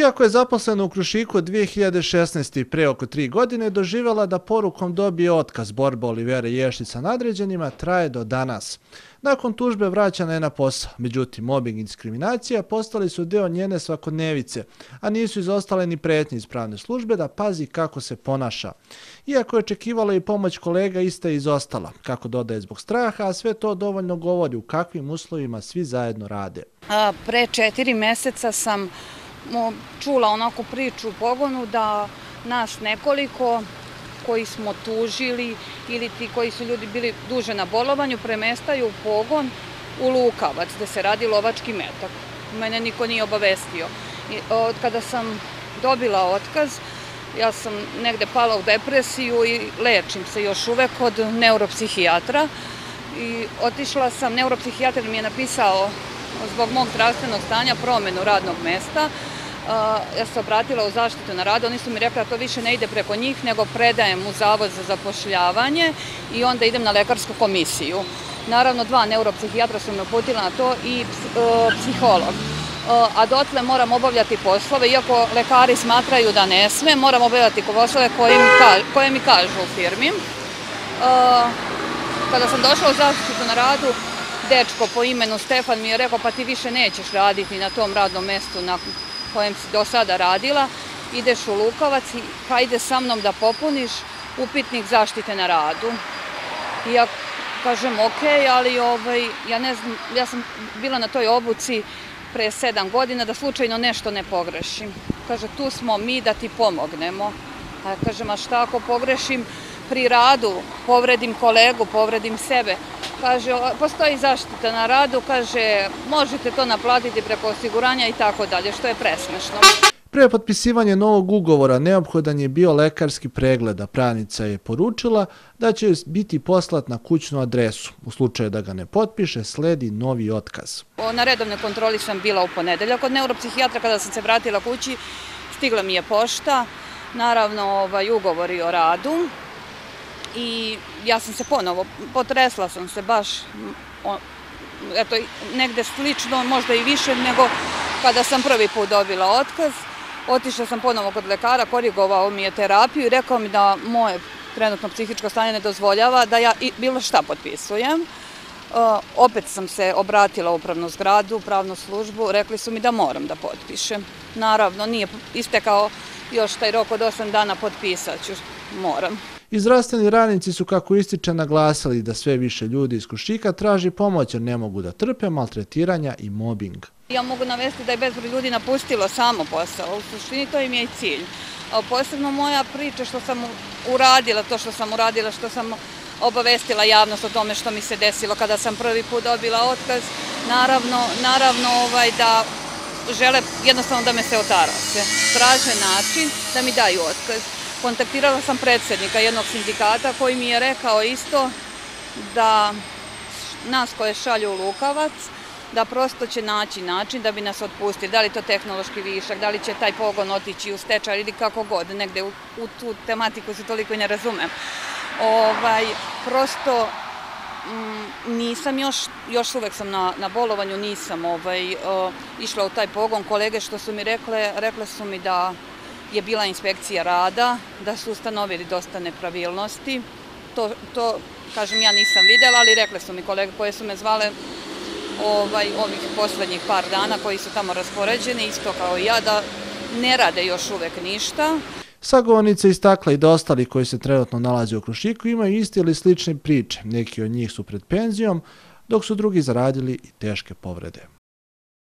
Iako je zaposlena u Krušiku 2016. pre oko tri godine, doživjela da porukom dobije otkaz borba Olivera Ješica nadređenima traje do danas. Nakon tužbe vraćana je na posao, međutim, mobbing i diskriminacija postali su deo njene svakodnevice, a nisu izostale ni pretnje iz pravne službe da pazi kako se ponaša. Iako je očekivala i pomoć kolega, ista je izostala, kako dodaje zbog straha, a sve to dovoljno govori u kakvim uslovima svi zajedno rade. Pre četiri meseca sam čula onako priču u pogonu da nas nekoliko koji smo tužili ili ti koji su ljudi bili duže na bolovanju premestaju u pogon u Lukavac gde se radi lovački metak. Mene niko nije obavestio. Od kada sam dobila otkaz, ja sam negde pala u depresiju i lečim se još uvek od neuropsihijatra. I otišla sam, neuropsihijatr mi je napisao zbog mog zdravstvenog stanja promenu radnog mesta. Ja sam obratila u zaštitu na radu, oni su mi rekli da to više ne ide preko njih, nego predajem u Zavod za zapošljavanje i onda idem na lekarsku komisiju. Naravno, dva neuropsihijatra su me uputila na to i e, psiholog. E, a dotle moram obavljati poslove, iako lekari smatraju da ne sme, moram obavljati poslove koje mi kažu u firmi. E, kada sam došla u zaštitu na radu, dečko po imenu Stefan mi je rekao pa ti više nećeš raditi na tom radnom mestu na kojem si do sada radila, ideš u Lukovac i pa ide sa mnom da popuniš upitnik zaštite na radu. I ja kažem ok, ali ovaj, ja ne znam, ja sam bila na toj obuci pre sedam godina da slučajno nešto ne pogrešim. Kaže, tu smo mi da ti pomognemo. A ja kažem, a šta ako pogrešim pri radu, povredim kolegu, povredim sebe, kaže, postoji zaštita na radu, kaže, možete to naplatiti preko osiguranja i tako dalje, što je presmešno. Pre potpisivanje novog ugovora neophodan je bio lekarski pregled, a pravnica je poručila da će biti poslat na kućnu adresu. U slučaju da ga ne potpiše, sledi novi otkaz. Na redovne kontroli sam bila u ponedeljak od neuropsihijatra. Kada sam se vratila kući, stigla mi je pošta, naravno ovaj, ugovori o radu, i ja sam se ponovo, potresla sam se baš, eto, negde slično, možda i više nego kada sam prvi put dobila otkaz. Otišla sam ponovo kod lekara, korigovao mi je terapiju i rekao mi da moje trenutno psihičko stanje ne dozvoljava da ja bilo šta potpisujem. Opet sam se obratila u upravnu zgradu, u pravnu službu, rekli su mi da moram da potpišem. Naravno, nije istekao još taj rok od 8 dana potpisat ću, moram. Izrasteni radnici su kako ističe naglasili da sve više ljudi iz Krušika traži pomoć jer ne mogu da trpe maltretiranja i mobbing. Ja mogu navesti da je bezbroj ljudi napustilo samo posao, u suštini to im je i cilj. Posebno moja priča što sam uradila, to što sam uradila, što sam obavestila javnost o tome što mi se desilo kada sam prvi put dobila otkaz, naravno, naravno ovaj, da žele jednostavno da me se otarase. Traže način da mi daju otkaz kontaktirala sam predsjednika jednog sindikata koji mi je rekao isto da nas koje šalju u Lukavac, da prosto će naći način da bi nas otpustili. Da li to tehnološki višak, da li će taj pogon otići u stečaj ili kako god, negde u, tu tematiku se toliko i ne razumem. Ovaj, prosto mm, nisam još, još uvek sam na, na bolovanju, nisam ovaj, išla u taj pogon. Kolege što su mi rekle, rekle su mi da je bila inspekcija rada, da su ustanovili dosta nepravilnosti. To, to kažem, ja nisam videla, ali rekle su mi kolege koje su me zvale ovaj, ovih poslednjih par dana koji su tamo raspoređeni, isto kao i ja, da ne rade još uvek ništa. Sagovornice istakla i da ostali koji se trenutno nalaze u Krušiku imaju isti ili slične priče. Neki od njih su pred penzijom, dok su drugi zaradili i teške povrede.